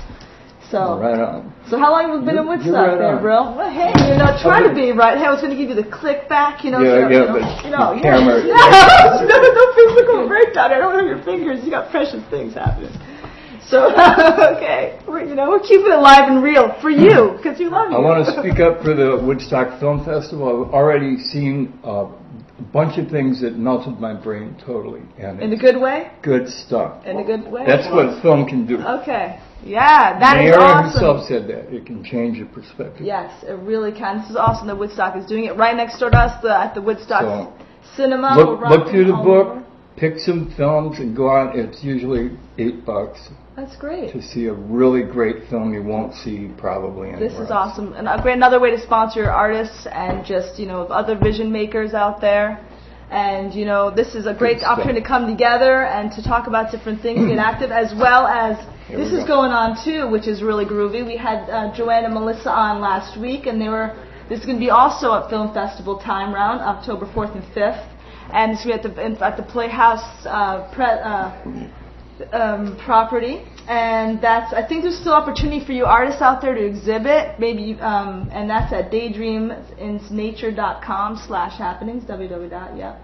Speaker 1: So.
Speaker 6: Right on.
Speaker 1: So how long have you been in Woodstock
Speaker 6: right
Speaker 1: there, bro? Well, hey, you know, try to be right. Hey, I was going to give you the click back, you know.
Speaker 6: Yeah,
Speaker 1: so,
Speaker 6: yeah,
Speaker 1: you know,
Speaker 6: but
Speaker 1: you know,
Speaker 6: the
Speaker 1: yeah. no, no, no physical breakdown. I don't want your fingers. You got precious things happening. So, okay, we're, you know, we're keeping it live and real for you because you love you.
Speaker 6: I want to speak up for the Woodstock Film Festival. I've already seen uh, a bunch of things that melted my brain totally, and
Speaker 1: in a good way.
Speaker 6: good stuff.
Speaker 1: In a good way.
Speaker 6: That's what film can do.
Speaker 1: Okay. Yeah, that is
Speaker 6: Mayer
Speaker 1: awesome.
Speaker 6: himself said that it can change your perspective.
Speaker 1: Yes, it really can. This is awesome that Woodstock is doing it right next door to us the, at the Woodstock
Speaker 6: So,
Speaker 1: Cinema.
Speaker 6: Look, look through the book, pick some films, and go out. It's usually eight bucks
Speaker 1: That's great.
Speaker 6: to see a really great film you won't see probably anywhere
Speaker 1: This is
Speaker 6: else.
Speaker 1: awesome, and a great another way to sponsor your artists and just you know other vision makers out there. And you know this is a great opportunity to come together and to talk about different things, get active, as well as
Speaker 6: Here
Speaker 1: this is
Speaker 6: go.
Speaker 1: going on too, which is really groovy. We had uh, Joanne and Melissa on last week, and they were. This is going to be also at Film Festival Time Round, October 4th and 5th, and it's going to be at the in- at the Playhouse uh, pre, uh, um, property, and that's I think there's still opportunity for you artists out there to exhibit. Maybe um, and that's at daydreaminsnature.com slash happenings www. dot yeah,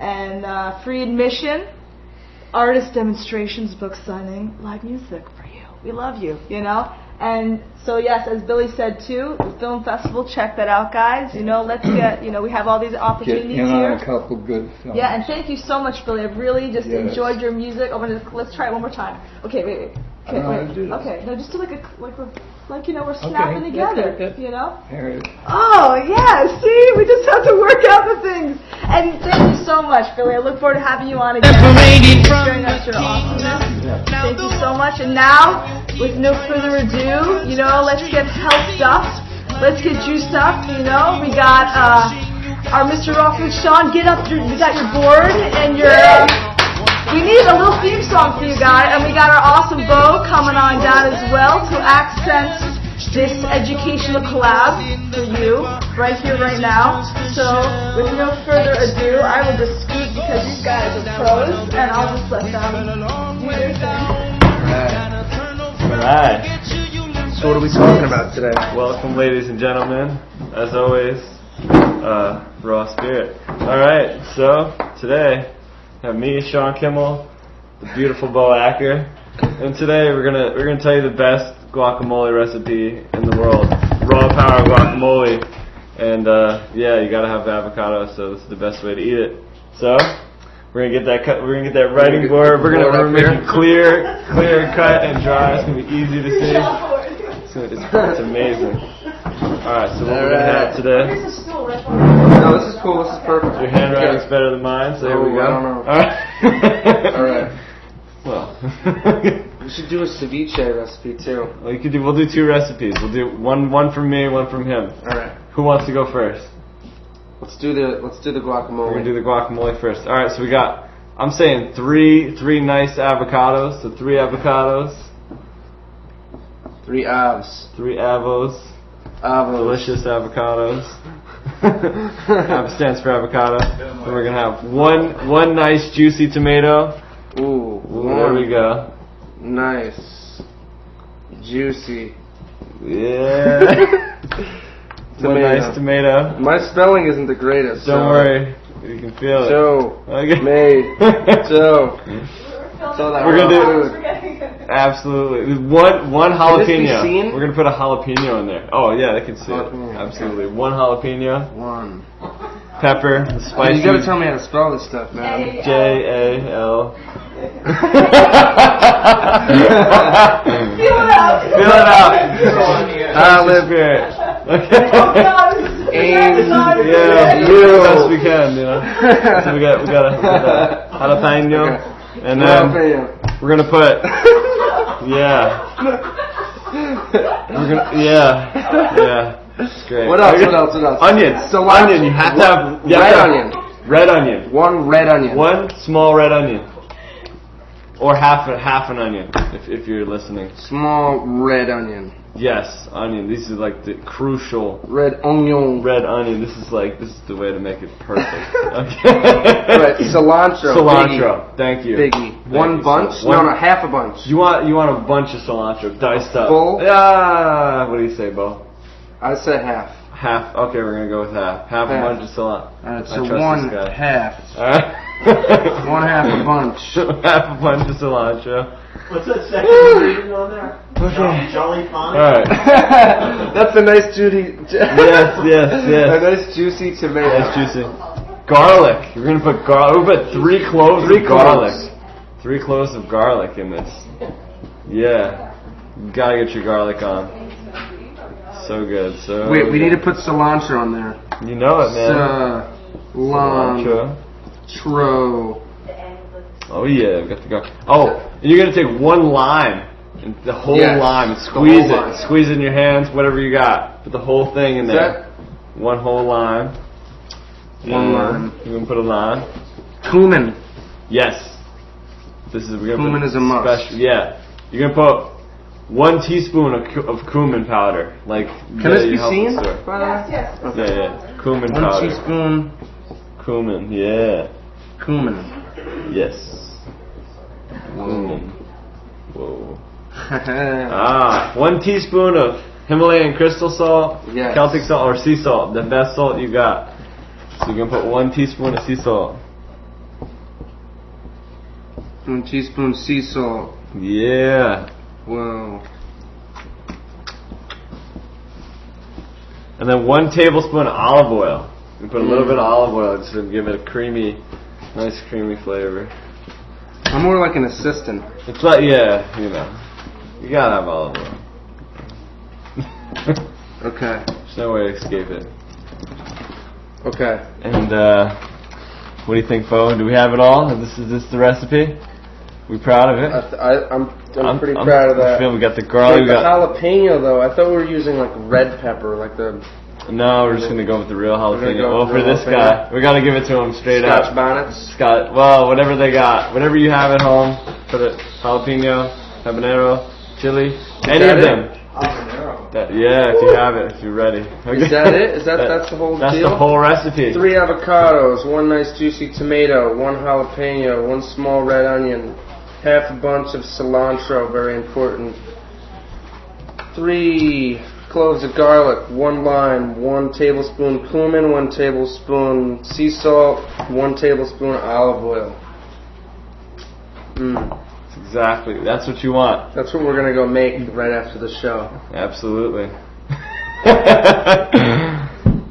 Speaker 1: and uh, free admission, artist demonstrations, book signing, live music for you. We love you, you know. And so yes, as Billy said too, the film festival. Check that out, guys. You know, let's get you know we have all these
Speaker 6: Get
Speaker 1: opportunities
Speaker 6: in
Speaker 1: here.
Speaker 6: on a couple good films.
Speaker 1: Yeah, and thank you so much, Billy. I've really just
Speaker 6: Yes.
Speaker 1: enjoyed your music. Gonna let's try it one more time. Okay, wait, wait. Okay,
Speaker 6: don't know how
Speaker 1: wait.
Speaker 6: to do this.
Speaker 1: Okay, no, just do like a like we're like you know we're snapping
Speaker 6: Okay,
Speaker 1: together.
Speaker 6: good, good, good.
Speaker 1: You know.
Speaker 6: There it is.
Speaker 1: Oh yeah, see, we just have to work out the things. And thank you so much, Billy. I look forward to having you on again.
Speaker 4: Separated from
Speaker 1: Sharing us
Speaker 4: the
Speaker 1: your awesomeness.
Speaker 6: Yeah.
Speaker 1: Thank you so much. And now, with no further ado, you know, let's get healthed up. Let's get juiced up. You know, we got uh, our Mr. Rockwood Sean. Get up. Your, we got your board and your. Uh, we need a little theme song for you guys, and we got our awesome Bo coming on down as well to accent this educational collab for you right here, right now. So, with no further ado, I will just scoot because these guys are pros, and I'll just let them do their thing.
Speaker 7: All right.
Speaker 8: So what are we talking about today?
Speaker 7: Welcome, ladies and gentlemen. As always, uh, raw spirit. All right. So today, have me, Sean Kimmel, the beautiful Bo Acker, and today we're gonna we're gonna tell you the best guacamole recipe in the world. Raw power guacamole. And uh, yeah, you gotta have avocado, so this is the best way to eat it. So we're gonna get that cut. We're gonna get that writing board. We're gonna
Speaker 8: Board up
Speaker 7: we're
Speaker 8: here.
Speaker 7: making clear, clear cut and dry. It's gonna be easy to see. It's, it's, it's amazing. All right, so what we're gonna have today.
Speaker 8: No, this is cool. This is perfect.
Speaker 7: Your handwriting's better than mine, so here we
Speaker 8: Oh,
Speaker 7: go.
Speaker 8: I don't know.
Speaker 7: All right.
Speaker 8: All right.
Speaker 7: Well.
Speaker 8: We should do a ceviche recipe too.
Speaker 7: Well, you could do. We'll do two recipes. We'll do one one from me, one from him.
Speaker 8: All right.
Speaker 7: Who wants to go first?
Speaker 8: Let's do the let's do the guacamole.
Speaker 7: We're gonna do the guacamole first. All right. So we got. I'm saying three three nice avocados. So three avocados,
Speaker 8: Three avs.
Speaker 7: three avos,
Speaker 8: Avos.
Speaker 7: delicious avocados. Av stands for avocado. And we're gonna have one one nice juicy tomato.
Speaker 8: Ooh,
Speaker 7: Ooh, there we go.
Speaker 8: nice, juicy.
Speaker 7: Yeah. one nice tomato.
Speaker 8: My spelling isn't the greatest.
Speaker 7: Don't
Speaker 8: so-
Speaker 7: worry. You can feel it.
Speaker 8: So
Speaker 7: Okay.
Speaker 8: made. So. Hmm? So that
Speaker 7: We're gonna do- Absolutely. One one
Speaker 8: Can this be
Speaker 7: jalapeno. We're gonna put a jalapeno in there. Oh yeah, they can see
Speaker 8: Jalapeno,
Speaker 7: it.
Speaker 8: okay.
Speaker 7: Absolutely. One jalapeno,
Speaker 8: One.
Speaker 7: pepper, the spicy.
Speaker 8: You gotta tell me how to spell this stuff, man.
Speaker 7: J A L.
Speaker 1: Feel it out.
Speaker 7: Feel it out.
Speaker 8: Olive.
Speaker 7: Spirit.
Speaker 1: Oh God, this.
Speaker 7: Yeah, do the best we can, you know. So we got we got a, we got a jalapeno, and then we're gonna put yeah, we're gonna yeah, yeah. It's great.
Speaker 8: What else? What else? What else?
Speaker 7: Onion.
Speaker 8: So
Speaker 7: Onion. You have to have you have
Speaker 8: Red
Speaker 7: to have-
Speaker 8: onion.
Speaker 7: Red onion.
Speaker 8: One red onion.
Speaker 7: One small red onion. Or half a, half an onion, if, if you're listening.
Speaker 8: Small red onion.
Speaker 7: Yes, onion. This is like the crucial
Speaker 8: Red onion.
Speaker 7: red onion. This is like this is the way to make it perfect. Okay.
Speaker 8: Right. Cilantro.
Speaker 7: Cilantro. Thank you.
Speaker 8: Biggie. Biggie.
Speaker 7: Thank
Speaker 8: One
Speaker 7: you.
Speaker 8: bunch?
Speaker 7: So one-
Speaker 8: no, no, half a bunch.
Speaker 7: You want you want a bunch of cilantro diced up.
Speaker 8: Full?
Speaker 7: Yeah. What do you say, Bo?
Speaker 8: I said half.
Speaker 7: Half. Okay, we're gonna go with half. Half, a bunch of cilantro.
Speaker 8: Alright, uh,
Speaker 7: I
Speaker 8: so
Speaker 7: trust
Speaker 8: one
Speaker 7: this guy.
Speaker 8: half.
Speaker 7: All right.
Speaker 8: One half a bunch.
Speaker 7: half a bunch of cilantro.
Speaker 9: What's that second ingredient on there?
Speaker 7: Okay.
Speaker 9: Jolly fine.
Speaker 7: All right.
Speaker 8: That's a nice juicy.
Speaker 7: Yes, yes, yes.
Speaker 8: A nice juicy tomato.
Speaker 7: That's juicy. Garlic. You're gonna put garlic. We put three cloves
Speaker 8: Three
Speaker 7: of garlic.
Speaker 8: cloves.
Speaker 7: Three cloves of garlic in this. Yeah. You gotta get your garlic on. So good. So.
Speaker 8: Wait, we
Speaker 7: good.
Speaker 8: need to put cilantro on there.
Speaker 7: You know it, man.
Speaker 8: Cilantro.
Speaker 7: Cilantro. Oh yeah, we got the garlic. Oh, and you're gonna take one lime. And the whole
Speaker 8: Yes,
Speaker 7: lime, and squeeze it,
Speaker 8: lime.
Speaker 7: squeeze it in your hands, whatever you got. Put the whole thing in there. One whole lime.
Speaker 8: One lime.
Speaker 7: You can put a lime.
Speaker 8: Cumin.
Speaker 7: Yes. This is we're gonna
Speaker 8: Cumin
Speaker 7: put
Speaker 8: is a must.
Speaker 7: Special, yeah. You're gonna put one teaspoon of, cu- of cumin powder. Like
Speaker 8: Can
Speaker 7: yeah,
Speaker 8: this be seen?
Speaker 7: the store.
Speaker 8: by the way?
Speaker 1: Yes, yes.
Speaker 7: Yeah, yeah. Cumin
Speaker 8: One
Speaker 7: powder.
Speaker 8: One teaspoon
Speaker 7: Cumin. Yeah.
Speaker 8: cumin.
Speaker 7: Yes. Cumin. Whoa.
Speaker 8: ah.
Speaker 7: Ah, one teaspoon of Himalayan crystal salt,
Speaker 8: Yes.
Speaker 7: Celtic salt, or sea salt, the best salt you got. So you can put one teaspoon of sea salt.
Speaker 8: One teaspoon sea salt.
Speaker 7: Yeah.
Speaker 8: Whoa.
Speaker 7: And then one tablespoon of olive oil. You put a little
Speaker 8: Mm.
Speaker 7: bit of olive oil just to give it a creamy, nice creamy flavor.
Speaker 8: I'm more like an assistant.
Speaker 7: It's like, yeah, you know, you gotta have olive oil.
Speaker 8: Okay.
Speaker 7: There's no way to escape it.
Speaker 8: Okay.
Speaker 7: And uh, what do you think, Bo? Do we have it all? Is this is this the recipe? We proud of it?
Speaker 8: I, th- I, I'm, I'm, pretty proud of that.
Speaker 7: I feel we got the
Speaker 8: Like
Speaker 7: garlic. We
Speaker 8: the jalapeno though, I thought we were using like red pepper, like the
Speaker 7: no. We're just gonna go with the real jalapeno.
Speaker 8: go
Speaker 7: Well, for
Speaker 8: real
Speaker 7: this guy, we gotta give it to him straight
Speaker 8: Scotch
Speaker 7: up.
Speaker 8: bonnets.
Speaker 7: Scott, well, whatever they got, whatever you have at home, put it jalapeno, habanero, chili, any of
Speaker 8: it?
Speaker 7: them. That, yeah, if you have it, if you're ready.
Speaker 8: Is that it? Is that that's the whole
Speaker 7: That's
Speaker 8: deal?
Speaker 7: the whole recipe.
Speaker 8: Three avocados, one nice juicy tomato, one jalapeno, one small red onion, half a bunch of cilantro, very important. Three cloves of garlic, one lime, one tablespoon cumin, one tablespoon sea salt, one tablespoon olive oil. Mmm.
Speaker 7: Exactly. That's what you want.
Speaker 8: That's what we're gonna go make right after the show.
Speaker 7: Absolutely.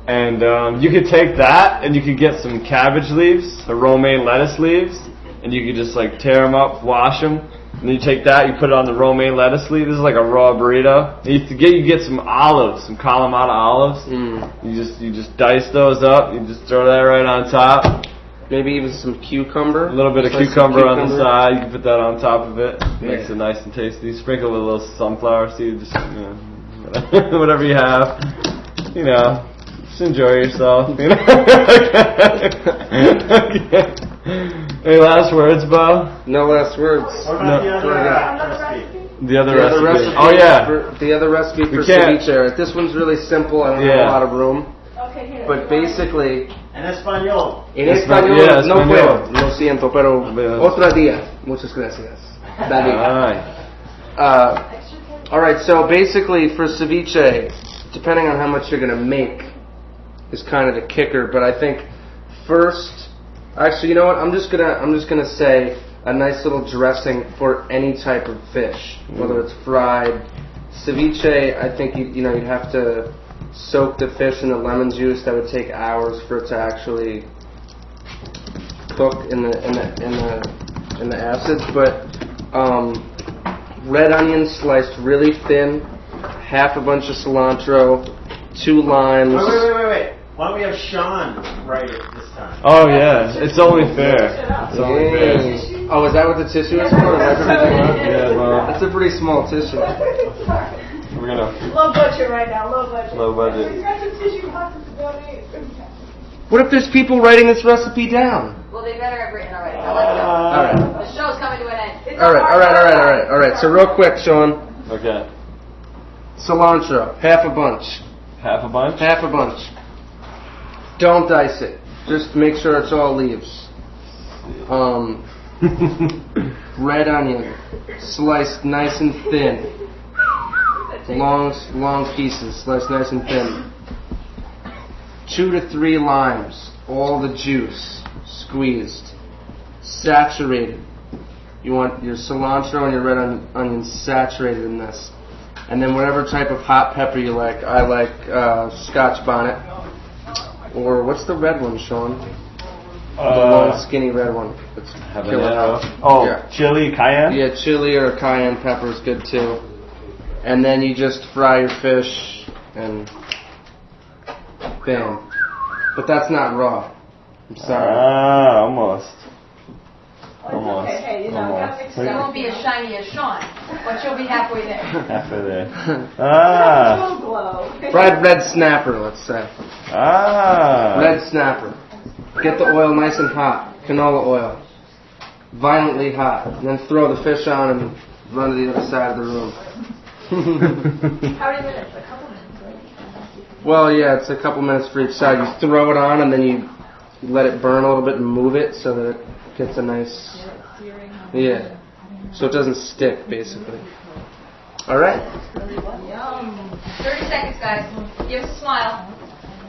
Speaker 7: and um, you could take that, and you could get some cabbage leaves, the romaine lettuce leaves, and you could just like tear them up, wash them, and then you take that, you put it on the romaine lettuce leaf. This is like a raw burrito. And you get you get some olives, some Kalamata olives.
Speaker 8: Mm.
Speaker 7: You just you just dice those up. You just throw that right on top.
Speaker 8: Maybe even some cucumber.
Speaker 7: A little bit of
Speaker 8: Slice
Speaker 7: cucumber, on the side. You can put that on top of it. Makes it nice and tasty. Sprinkle with a little sunflower seed. Just you know, whatever you have. You know, just enjoy yourself. You know. okay. Any last words, Bo?
Speaker 8: No last words.
Speaker 7: No.
Speaker 9: the other
Speaker 8: What do we got?
Speaker 9: recipe?
Speaker 7: The other
Speaker 8: The other
Speaker 7: recipe.
Speaker 8: recipe
Speaker 7: Oh yeah.
Speaker 8: For, the other recipe
Speaker 7: We
Speaker 8: for
Speaker 7: can't-
Speaker 8: ceviche. This one's really simple. I don't have a lot of room.
Speaker 1: Okay, here.
Speaker 8: But basically,
Speaker 9: En español.
Speaker 8: en español
Speaker 7: yeah,
Speaker 8: no
Speaker 7: español.
Speaker 8: puedo. Lo siento, pero
Speaker 7: Yeah.
Speaker 8: otro día. Muchas gracias. Daddy.
Speaker 7: Alright.
Speaker 8: Uh, all right, so basically for ceviche, depending on how much you're gonna make, is kind of the kicker. But I think first, actually, you know what? I'm just gonna I'm just gonna say a nice little dressing for any type of fish, whether it's fried. Ceviche, I think you you know you'd have to soak the fish in the lemon juice. That would take hours for it to actually cook in the in the in the in the acids. But um, red onion sliced really thin, half a bunch of cilantro, two limes.
Speaker 9: Wait, wait, wait, wait, wait. Why don't we have Sean write it this time?
Speaker 7: Oh yeah. It's only fair. It's only fair.
Speaker 8: Oh, is that what the tissue is for? Wipe everything?
Speaker 7: Yeah, well,
Speaker 8: That's a pretty small tissue.
Speaker 7: we're gonna
Speaker 1: Low budget right now, low budget.
Speaker 7: low budget.
Speaker 1: We've got some tissue boxes to donate.
Speaker 8: What if there's people writing this recipe down?
Speaker 3: Well, they better have written already. I like that.
Speaker 8: Uh, all right.
Speaker 3: The show's coming to an end.
Speaker 8: All right, all right, all right, all right, all right. So real quick, Sean,
Speaker 7: Okay.
Speaker 8: cilantro, half a bunch,
Speaker 7: Half a bunch.
Speaker 8: half a bunch. Don't dice it. Just make sure it's all leaves. Um, red onion, sliced nice and thin. Long, long pieces, sliced nice and thin. Two to three limes, all the juice squeezed, saturated. You want your cilantro and your red on- onion saturated in this, and then whatever type of hot pepper you like. I like uh, Scotch bonnet, or what's the red one, Sean? the long,
Speaker 7: Uh,
Speaker 8: skinny red one. It's killer
Speaker 7: habanero.
Speaker 8: hot.
Speaker 7: Oh,
Speaker 8: Yeah.
Speaker 7: chili, cayenne.
Speaker 8: Yeah, chili or cayenne pepper is good too. And then you just fry your fish and bam. But that's not raw. I'm sorry.
Speaker 7: Ah, almost. Almost.
Speaker 1: Okay, hey, you know, we
Speaker 7: Almost.
Speaker 3: It won't be as shiny as Sean, but you'll be halfway there.
Speaker 7: Halfway there. Ah.
Speaker 1: Full glow.
Speaker 8: Fried red snapper, let's say.
Speaker 7: Ah.
Speaker 8: Red snapper. Get the oil nice and hot. Canola oil. Violently hot. And then throw the fish on and run to the other side of the room.
Speaker 1: How many minutes? A couple minutes, right?
Speaker 8: Well, yeah, it's a couple minutes for each side. You throw it on and then you let it burn a little bit and move it so that it gets a nice. Yeah. So it doesn't stick, basically. All right.
Speaker 3: 30 seconds, guys. Give us a smile.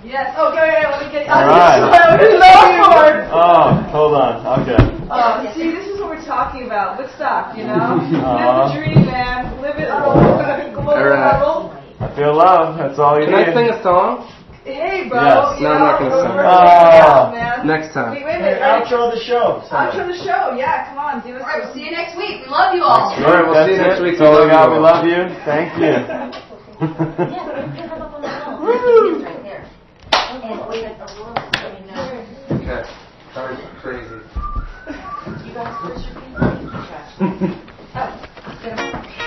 Speaker 1: Yes. Oh, okay, okay, let me get
Speaker 7: All right. Oh, hold on. Okay.
Speaker 1: Oh, see, this is what we're talking about. Woodstock, you know? Live
Speaker 7: Aw.
Speaker 1: the dream, man. Live it. Global
Speaker 8: All right.
Speaker 1: level.
Speaker 7: I feel love. That's all you
Speaker 8: Can I sing a song?
Speaker 1: Hey, bro.
Speaker 7: Yes.
Speaker 1: you
Speaker 8: No, I'm not gonna
Speaker 1: we're
Speaker 8: sing.
Speaker 1: working
Speaker 7: Oh.
Speaker 1: it out, ah. man.
Speaker 8: Next
Speaker 1: Wait,
Speaker 8: time.
Speaker 1: wait, wait.
Speaker 9: Hey,
Speaker 1: wait.
Speaker 9: outro the show.
Speaker 1: Outro the show. Yeah, come on, do us
Speaker 3: All right, we'll see you next week. We love you all.
Speaker 8: All right, we'll
Speaker 7: That's
Speaker 8: see you next
Speaker 7: it.
Speaker 8: week.
Speaker 7: That's all
Speaker 8: We
Speaker 7: we got.
Speaker 8: love
Speaker 7: We
Speaker 8: you.
Speaker 7: love you. Thank you.
Speaker 3: right there.
Speaker 8: Okay. That was crazy.
Speaker 3: You guys, where's your pizza?
Speaker 1: Oh,